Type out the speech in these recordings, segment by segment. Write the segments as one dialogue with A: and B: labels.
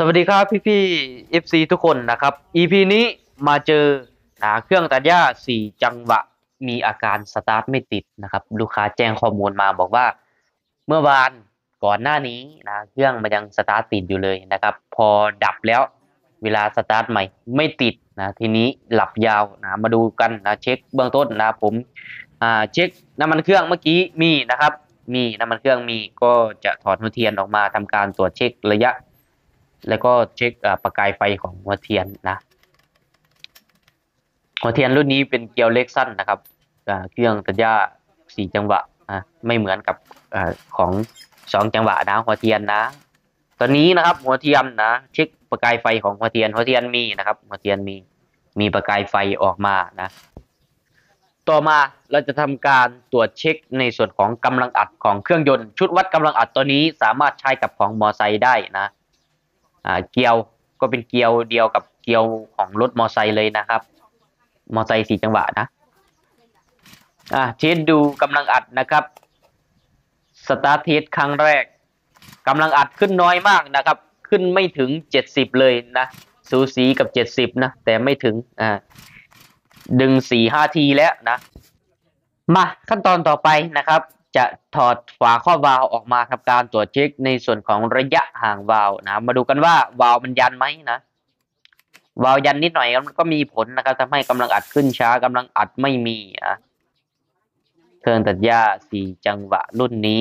A: สวัสดีครับพี่พี่ FC ทุกคนนะครับ EP นี้มาเจอนะเครื่องตัดหญ้า 4 จังหวะ มีอาการสตาร์ทไม่ติดนะครับ ลูกค้าแจ้งข้อมูลมาบอกว่า เมื่อวานก่อนหน้านี้นะเครื่องมันยังสตาร์ทติดอยู่เลยนะครับ พอดับแล้วเวลาสตาร์ทใหม่ไม่ติดนะทีนี้หลับยาวนะมาดูกันนะเช็คเบื้องต้นนะผมอ่าเช็คน้ำมันเครื่องเมื่อกี้มีนะครับ มีน้ำมันเครื่องมีก็จะถอดหัวเทียนออกมาทำการตรวจเช็คระยะ แล้วก็เช็คประกายไฟของหัวเทียนนะ หัวเทียนรุ่นนี้เป็นเกลียวเล็กสั้นนะครับเครื่องตัดหญ้าสี่จังหวะนะไม่เหมือนกับของสองจังหวะนะหัวเทียนนะตอนนี้นะครับ หัวเทียนนะเช็คประกายไฟของหัวเทียนหัวเทียนมีนะครับ หัวเทียนมีมีประกายไฟออกมานะ ต่อมาเราจะทำการตรวจเช็คในส่วนของกำลังอัดของเครื่องยนต์ ชุดวัดกำลังอัดตัวนี้สามารถใช้กับของมอไซค์ได้นะ เกลียวก็เป็นเกลียวเดียวกับเกลียวของรถมอไซค์เลยนะครับ มอไซค์สี่จังหวะนะอ่า test ดูกำลังอัดนะครับสตาร์ท test ครั้งแรกกำลังอัดขึ้นน้อยมากนะครับ ขึ้นไม่ถึงเจ็ดสิบเลยนะ สูสีกับเจ็ดสิบนะ แต่ไม่ถึงอ่าดึงสี่ห้าทีแล้วนะ มาขั้นตอนต่อไปนะครับ จะถอดฝาครอวาล์วออกมาทำการตรวจเช็คในส่วนของระยะห่างวาล์วนะ มาดูกันว่าวาล์วมันยันไหมนะวาล์วยันนิดหน่อยมันก็มีผลนะครับทำให้กำลังอัดขึ้นช้ากำลังอัดไม่มีอะเครื่องตัดหญ้าสี่จังหวะรุ่นนี้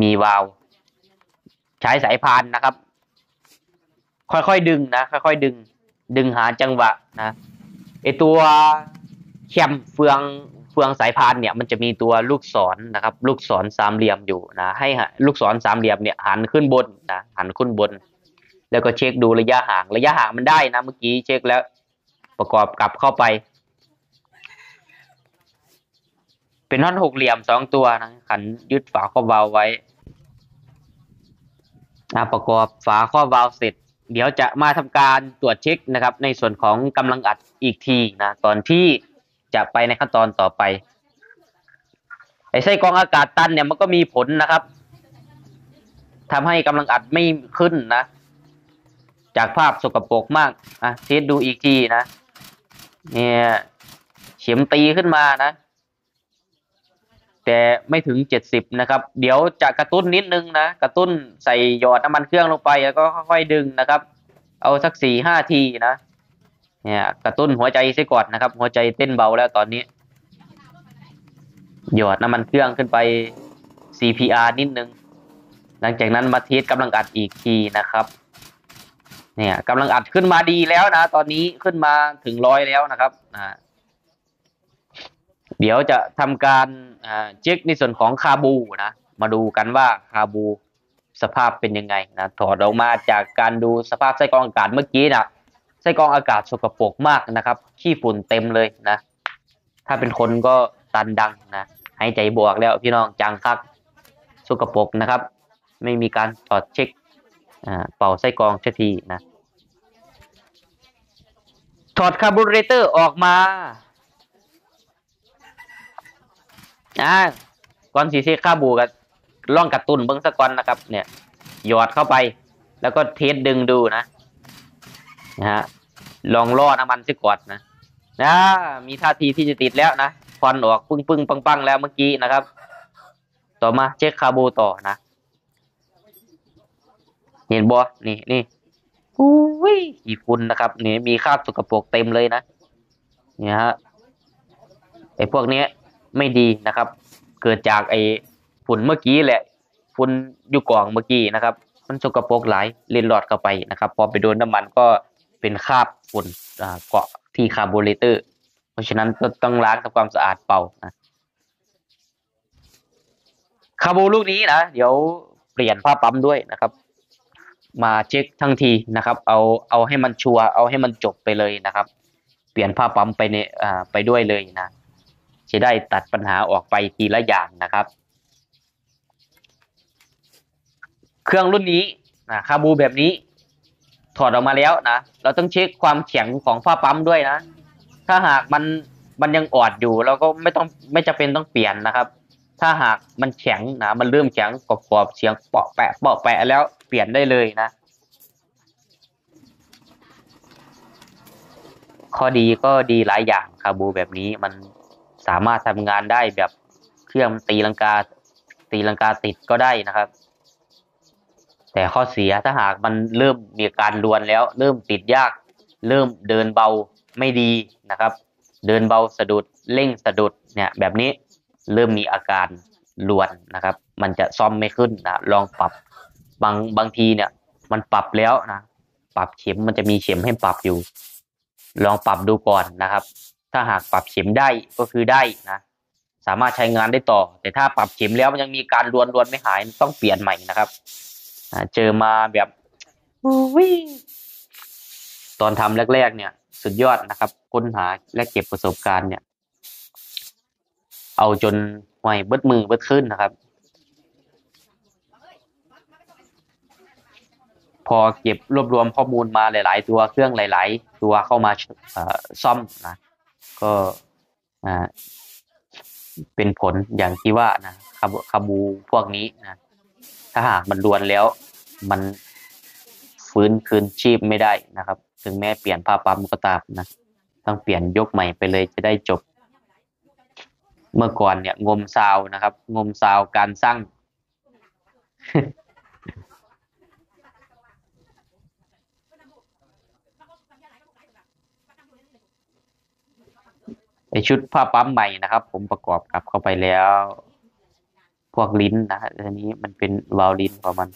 A: มีวาล์วใช้สายพานนะครับ ค่อยๆดึงนะค่อยๆดึง ดึงหาจังหวะนะไอตัวแคมเฟือง เฟืองสายพานเนี่ยมันจะมีตัวลูกศรนะครับ ลูกศรสามเหลี่ยมอยู่นะ ให้ลูกศรสามเหลี่ยมเนี่ยหันขึ้นบนนะหันขึ้นบน แล้วก็เช็คดูระยะห่างระยะห่างมันได้นะเมื่อกี้เช็คแล้ว ประกอบกลับเข้าไป เป็นท่อนหกเหลี่ยมสองตัวนะขันยึดฝาครอบวาล์วไว้อะประกอบฝาครอบวาล์วเสร็จ เดี๋ยวจะมาทำการตรวจเช็คนะครับ ในส่วนของกำลังอัดอีกทีนะก่อนที่ จะไปในขั้นตอนต่อไป ไอ้ไส้กรองอากาศตันเนี่ยมันก็มีผลนะครับทำให้กำลังอัดไม่ขึ้นนะ จากภาพสกปรกมากอะเทสดูอีกทีนะ เนี่ยเข็มตีขึ้นมานะ แต่ไม่ถึงเจ็ดสิบนะครับ เดี๋ยวจะกระตุ้นนิดนึงนะ กระตุ้นใส่หยอดน้ำมันเครื่องลงไปแล้วก็ค่อยๆดึงนะครับ เอาสักสี่ห้าทีนะ เนี่ยกระตุ้นหัวใจซะก่อนนะครับ หัวใจเต้นเบาแล้วตอนนี้ หยอดน้ำมันเครื่องขึ้นไป CPR นิดนึง หลังจากนั้นมาเทสกำลังอัดอีกทีนะครับเนี่ยกำลังอัดขึ้นมาดีแล้วนะ ตอนนี้ขึ้นมาถึงร้อยแล้วนะครับอ่าเดี๋ยวจะทำการเช็คในส่วนของคาบูนะ มาดูกันว่าคาบูสภาพเป็นยังไงนะถอดออกมาจากการดูสภาพไส้กรองอากาศเมื่อกี้นะ ไส้กรองอากาศสกปรกมากนะครับ ขี้ฝุ่นเต็มเลยนะ ถ้าเป็นคนก็ตันดังนะหายใจบวกแล้วพี่น้องจังคักสกปรกนะครับ ไม่มีการถอดเช็คอ่าเป่าไส้กรองเช่ทีนะ ถอดคาร์บูเรเตอร์ออกมาอ่าก่อนสีเซค่าบูกับล่องกระตุนเบิ้งสะก่อนนะครับ เนี่ยหยอดเข้าไป แล้วก็เทสดึงดูนะ นะฮะลองล่อน้ำมันซิก่อนนะนะมีท่าทีที่จะติดแล้วนะควันออกปึ้งปึ้งปังปังแล้วเมื่อกี้นะครับ ต่อมาเช็คคาร์บูต่อนะเห็นบ่นี่นี่อุ้ยขี้ฝุ่นนะครับนี่มีคราบสกปรกเต็มเลยนะเนี่ยฮะไอ้พวกนี้ไม่ดีนะครับ เกิดจากไอ้ฝุ่นเมื่อกี้แหละฝุ่นอยู่กล่องเมื่อกี้นะครับ มันสกปรกหลายเลีนหลอดเข้าไปนะครับ พอไปโดนน้ำมันก็ เป็นคราบฝุ่นเกาะที่คาร์บูเรเตอร์ เพราะฉะนั้นต้องล้างทำความสะอาดเป่านะคาร์บูลูกนี้นะเดี๋ยวเปลี่ยนผ้าปั๊มด้วยนะครับ มาเช็คทั้งทีนะครับ เอาเอาให้มันชัวร์เอาให้มันจบไปเลยนะครับ เปลี่ยนผ้าปั๊มไปในอ่าไปด้วยเลยนะจะได้ตัดปัญหาออกไปทีละอย่างนะครับ เครื่องรุ่นนี้นะคาบูแบบนี้ ถอดออกมาแล้วนะ เราต้องเช็คความแข็งของฝ้าปั๊มด้วยนะ ถ้าหากมันมันยังออดอยู่เราก็ไม่ต้องไม่จำเป็นต้องเปลี่ยนนะครับ ถ้าหากมันแข็งนะ มันเริ่มแข็งกรอบๆเสียงเปาะแปะเปาะแปะแล้วเปลี่ยนได้เลยนะ ข้อดีก็ดีหลายอย่างคาบูแบบนี้มันสามารถทำงานได้แบบเครื่องตีลังกาตีลังกาติดก็ได้นะครับ แต่ข้อเสียถ้าหากมันเริ่มมีการลวนแล้ว เริ่มติดยาก เริ่มเดินเบาไม่ดีนะครับ เดินเบาสะดุดเร่งสะดุดเนี่ยแบบนี้เริ่มมีอาการลวนนะครับ มันจะซ่อมไม่ขึ้นนะลองปรับบางบางทีเนี่ย มันปรับแล้วนะปรับเข็มมันจะมีเข็มให้ปรับอยู่ ลองปรับดูก่อนนะครับ ถ้าหากปรับเข็มได้ก็คือได้นะสามารถใช้งานได้ต่อ แต่ถ้าปรับเข็มแล้วมันยังมีการรวนรวนไม่หายต้องเปลี่ยนใหม่นะครับ เจอมาแบบตอนทำแรก ๆ เนี่ย สุดยอดนะครับ ค้นหาและเก็บประสบการณ์เนี่ย เอาจนห่วยเบิดมือเบิดขึ้นนะครับ พอเก็บรวบรวมข้อมูลมาหลาย ๆ ตัวเครื่องหลาย ๆ ตัวเข้ามาซ่อมนะก็เป็นผลอย่างที่ว่านะคาบคาบูพวกนี้นะ ถ้าหากมันรวนแล้ว มันฟื้นคืนชีพไม่ได้นะครับ ถึงแม้เปลี่ยนผ้าปั๊มก็ตามนะ ต้องเปลี่ยนยกใหม่ไปเลยจะได้จบ เมื่อก่อนเนี่ย งมซาวนะครับ งมซาวการสร้างไอชุดผ้าปั๊มใหม่นะครับ ผมประกอบกลับเข้าไปแล้ว พวกลิ้นนะอันนี้มันเป็นวาลลิ้นของมัน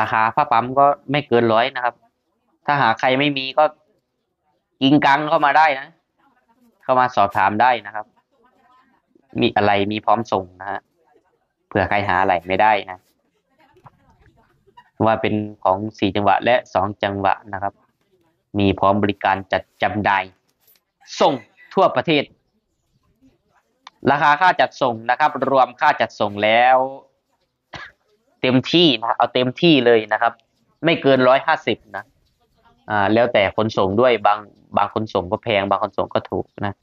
A: ราคาผ้าปั๊มก็ไม่เกินร้อยนะครับ ถ้าหาใครไม่มีก็กิงกังเข้ามาได้นะ เข้ามาสอบถามได้นะครับ มีอะไรมีพร้อมส่งนะฮะเผื่อใครหาอะไรไม่ได้นะ ว่าเป็นของสี่จังหวะและสองจังหวะนะครับ มีพร้อมบริการจัดจำได้ ส่งทั่วประเทศ ราคาค่าจัดส่งนะครับ รวมค่าจัดส่งแล้ว เต็มที่นะเอาเต็มที่เลยนะครับ ไม่เกินร้อยห้าสิบนะอ่าแล้วแต่คนส่งด้วยบางบางคนส่งก็แพง บางคนส่งก็ถูกนะ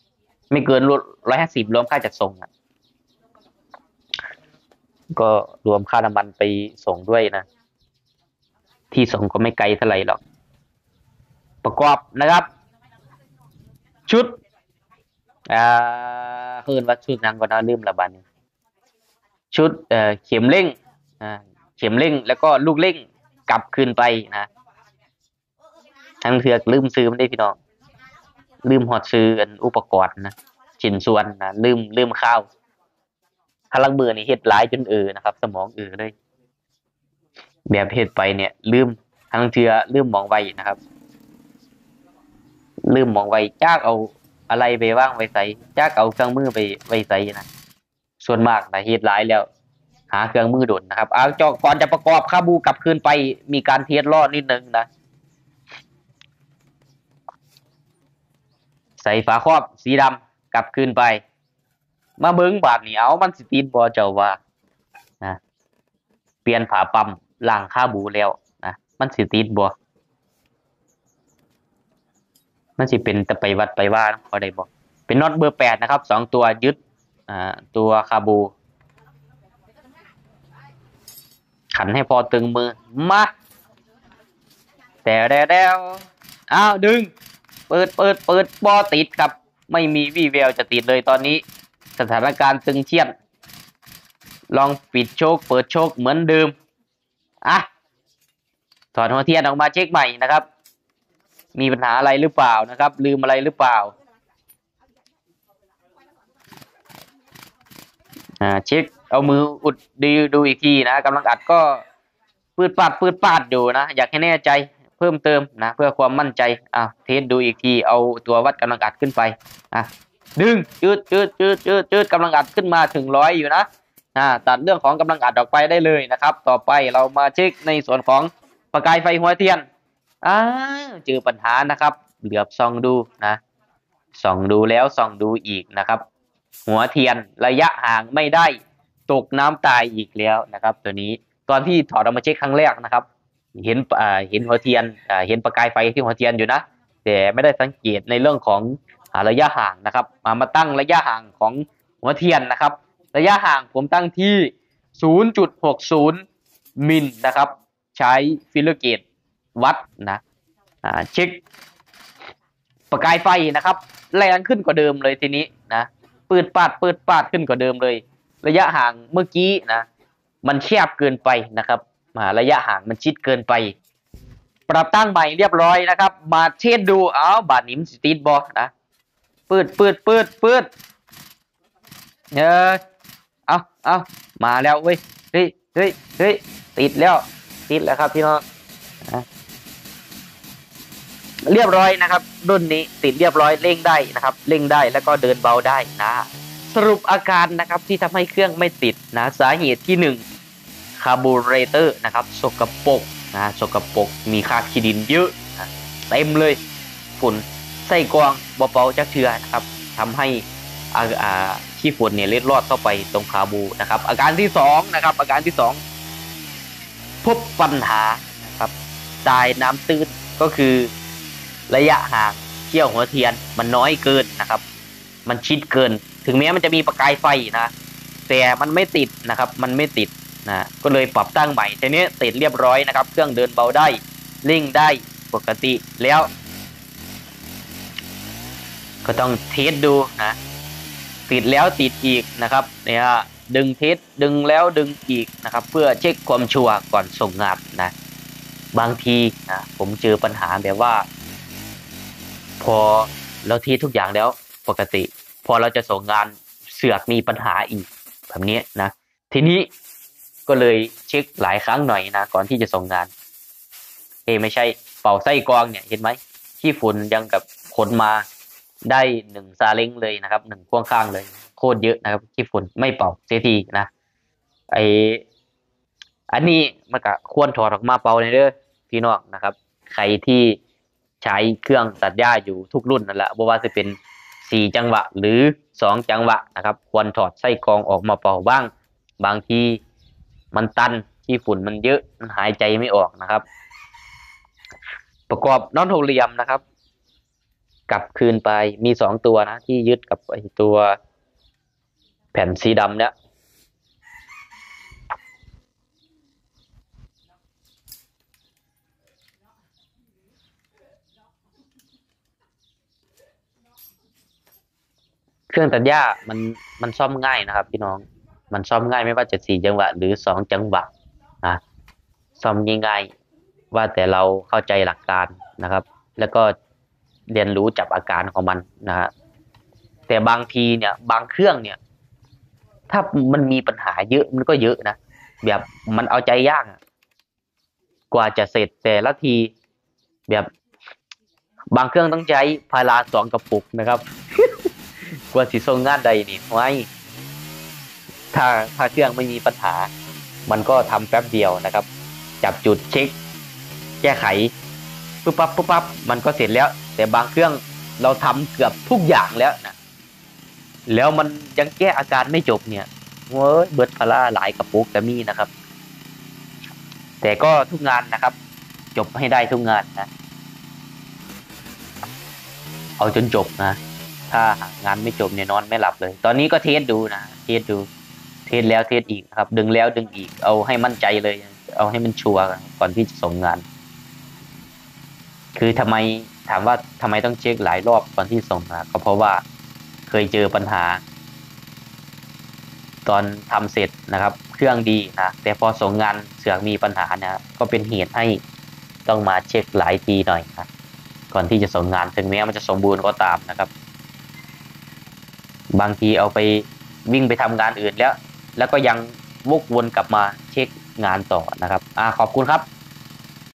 A: ไม่เกินร้อยห้าสิบรวมค่าจัดส่งอะก็รวมค่าน้ำมันไปส่งด้วยนะ ที่ส่งก็ไม่ไกลเท่าไหร่หรอก ประกอบนะครับ ชุดอ่าคืนว่าชุดนังก็น่าลืมละบันชุดเอ่อเข็มเร่งอ่าเข็มเร่ง แล้วก็ลูกเร่งกลับคืนไปนะทั้งเถือกลืมซื้อไมันได้พี่น้องลืมหอดซื้ออุปกรณ์นะชิ้นส่วนนะลืมลืมข้าวพลังมือนี่เฮ็ดหลายจนเออนะครับ สมองเออเลย แบบเฮ็ดไปเนี่ย ลืมทั้งเทือลืมมองไว้นะครับ ลืมมองไว้จากเอาอะไรไปว่างไว้ใส่จากเอาเครื่องมือไปไว้ใส่นะส่วนมากนะเฮ็ดหลายแล้ว หาเครื่องมือโดดนะครับเอาจอก่อนจะประกอบคาบูกลับคืนไปมีการเทสรอดนิดนึงนะใส่ฝาครอบสีดำกลับคืนไป มาเบิ้งบาดนี่เอามันสิตีนบอเจ้าว่านะเปลี่ยนฝาปั๊ม ล่างค่าบูแล้วนะมันสิตีนบอมันสิเป็นตะไปวัดไปว่าพอได้บอกเป็นน็อตเบอร์แปดนะครับสองตัวยึดอ่าตัวคาบู ขันให้พอตึงมือมาแต่แล้วอ้าวดึง เปิดเปิดเปิดบอติดครับ ไม่มีวี่แววจะติดเลยตอนนี้ สถานการณ์ตึงเชียนลองปิดโชคเปิดโชคเหมือนเดิม อะถอดหัวเทียนออกมาเช็คใหม่นะครับ มีปัญหาอะไรหรือเปล่านะครับ ลืมอะไรหรือเปล่า อ่า เช็คเอามืออุดดีดูอีกทีนะกำลังอัดก็ปืดปาดปืดปาดอยู่นะ อยากให้แน่ใจเพิ่มเติมนะ เพื่อความมั่นใจอะเทสดูอีกทีเอาตัววัดกำลังอัดขึ้นไปอะดึงจืดจืดจืดจืดจืดกำลังอัดขึ้นมาถึงร้อยอยู่นะ ตัดเรื่องของกำลังอัดออกไปได้เลยนะครับ ต่อไปเรามาเช็คในส่วนของประกายไฟหัวเทียนอ่าเจอปัญหานะครับ เหลือบส่องดูนะส่องดูแล้วส่องดูอีกนะครับ หัวเทียนระยะห่างไม่ได้ตกน้ำตายอีกแล้วนะครับ ตัวนี้ตอนที่ถอดออกมาเช็คครั้งแรกนะครับ เห็นอ่าเห็นหัวเทียนอ่าเห็นประกายไฟที่หัวเทียนอยู่นะแต่ไม่ได้สังเกตในเรื่องของระยะห่างนะครับ มามาตั้งระยะห่างของหัวเทียนนะครับ ระยะห่างผมตั้งที่ 0.60 มิลนะครับ ใช้ feeler gauge วัดนะเช็คประกายไฟนะครับ แรงขึ้นกว่าเดิมเลยทีนี้นะเปืดปาดเปืดปาดขึ้นกว่าเดิมเลย ระยะห่างเมื่อกี้นะมันแคบเกินไปนะครับมาระยะห่างมันชิดเกินไป ปรับตั้งใหม่เรียบร้อยนะครับ มา test ดูเอาบาดนี้มันสิติดบ่นะปืดปืดปืดปืดเออ อาเอามาแล้วเว้ยเฮ้ยเฮ้ยเฮ้ยติดแล้ว ติดแล้วครับพี่น้องเรียบร้อยนะครับ รุ่นนี้ติดเรียบร้อยเร่งได้นะครับเร่งได้แล้วก็เดินเบาได้นะ สรุปอาการนะครับที่ทำให้เครื่องไม่ติดนะสาเหตุที่หนึ่งคาร์บูเรเตอร์นะครับสกปรกนะสกปรกมีค่าขี้ดินเยอะนะเต็มเลยฝุ่นไส้กรองเบาๆจักเชือนะครับทำให้อาอ่า ขี้ฝุ่นเนี่ยเล็ดลอดเข้าไปตรงคาบูนะครับ อาการที่สองนะครับ อาการที่สองพบปัญหานะครับตายน้ำตื้นก็คือระยะห่างเที่ยวหัวเทียนมันน้อยเกินนะครับ มันชิดเกิน ถึงแม้มันจะมีประกายไฟนะแต่มันไม่ติดนะครับ มันไม่ติดนะก็เลยปรับตั้งใหม่ทีนี้ติดเรียบร้อยนะครับ เครื่องเดินเบาได้เร่งได้ปกติแล้ว ก็ต้องเทสดูนะ ติดแล้วติดอีกนะครับเนี่ยดึงเทสดึงแล้วดึงอีกนะครับ เพื่อเช็คความชัวร์ก่อนส่งงานนะ บางทีนะผมเจอปัญหาแบบว่า พอเราเทสทุกอย่างแล้วปกติ พอเราจะส่งงานเสือกมีปัญหาอีกแบบนี้นะ ทีนี้ก็เลยเช็คหลายครั้งหน่อยนะก่อนที่จะส่งงาน เอไม่ใช่เป่าไส้กรองเนี่ยเห็นไหมขี้ฝุ่นยังกับขนมา ได้หนึ่งซาเล้งเลยนะครับหนึ่งพ่วงข้างเลย โคตรเยอะนะครับขี้ฝุ่นไม่เป่าเสียทีนะไออันนี้มันก็ควรถอดออกมาเป่าเลยเด้อพี่น้องนะครับ ใครที่ใช้เครื่องตัดหญ้าอยู่ทุกรุ่นนั่นแหละบ่ว่าจะเป็นสี่จังหวะหรือสองจังหวะนะครับ ควรถอดไส้กรองออกมาเป่าบ้าง บางทีมันตันที่ฝุ่นมันเยอะมันหายใจไม่ออกนะครับ ประกอบน็อตหกเหลี่ยมนะครับ กลับคืนไปมีสองตัวนะ ที่ยึดกับไอตัวแผ่นสีดำเนี่ยเครื่องตัดหญ้ามันมันซ่อมง่ายนะครับ พี่น้อง มันซ่อมง่ายไม่ว่าจะสี่จังหวะหรือสองจังหวะนะซ่อมง่ายๆว่าแต่เราเข้าใจหลักการนะครับ แล้วก็ เรียนรู้จับอาการของมันนะฮะแต่บางทีเนี่ย บางเครื่องเนี่ย ถ้ามันมีปัญหาเยอะมันก็เยอะนะแบบมันเอาใจยากกว่าจะเสร็จแต่ละที แบบบางเครื่องต้องใช้พาราสองกระปุกนะครับ กว่าสิส่งงานใดนี่ไว้ถ้าถ้าเครื่องไม่มีปัญหา มันก็ทำแป๊บเดียวนะครับ จับจุดเช็ค แก้ไขปุ๊บปั๊บปุ๊บปั๊บมันก็เสร็จแล้ว แต่บางเครื่องเราทำเกือบทุกอย่างแล้วนะแล้วมันยังแก้อาการไม่จบเนี่ยเว้ยเบิร์ดพาราหลายกระปุกแต่มีนะครับ แต่ก็ทุกงานนะครับ จบให้ได้ทุกงานนะ เอาจนจบนะ ถ้างานไม่จบเนี่ยนอนไม่หลับเลย ตอนนี้ก็ test ดูนะ test ดู test แล้ว test อีกครับ ดึงแล้วดึงอีก เอาให้มั่นใจเลย เอาให้มันชัวร์ก่อนที่จะส่งงาน คือทำไม ถามว่าทำไมต้องเช็คหลายรอบก่อนที่ส่งงานก็เพราะว่าเคยเจอปัญหา ตอนทำเสร็จนะครับ เครื่องดีนะแต่พอส่งงานเสือกมีปัญหานะก็เป็นเหตุให้ต้องมาเช็คหลายทีหน่อยนะก่อนที่จะส่งงานถึงแม้มันจะสมบูรณ์ก็ตามนะครับ บางทีเอาไปวิ่งไปทำงานอื่นแล้ว แล้วก็ยังวกวนกลับมาเช็คงานต่อนะครับอ่าขอบคุณครับ